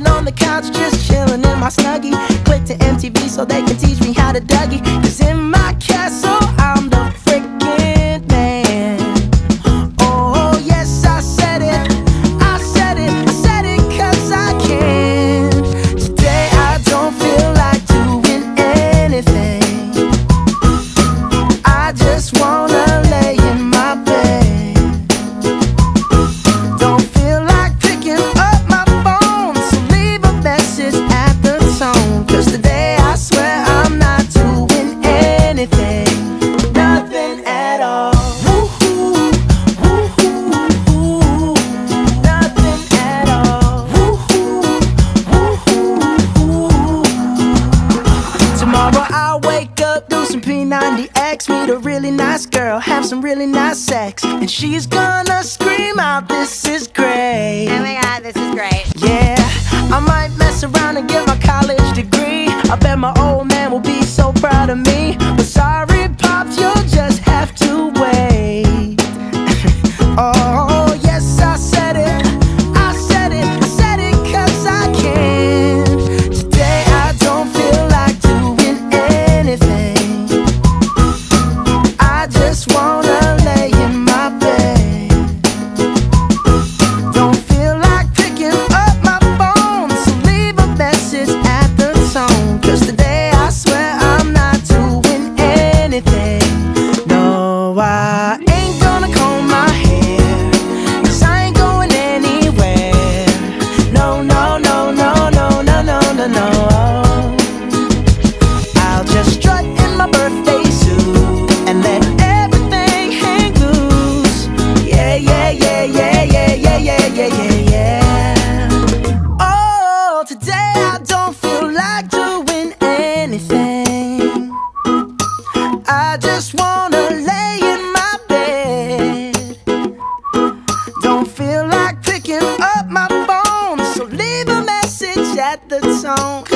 lounging on the couch, just chilling in my snuggie. Click to MTV so they can teach me how to Dougie. Cause in my castle, P90X, meet a really nice girl, have some really nice sex, and she's gonna scream out, "This is great." Oh my god, this is great. Yeah, I might mess around and get my college degree. I bet my old man will be so proud of me. But sorry, I ain't gonna comb my hair. Cause I ain't going anywhere. No, no, no, no, no, no, no, no. I'll just strut in my birthday suit and let everything hang loose. Yeah, yeah, yeah, yeah, yeah, yeah, yeah, yeah, yeah, yeah. Oh, today I don't feel like doing anything. I just wanna Don't feel like picking up my phone, so leave a message at the tone.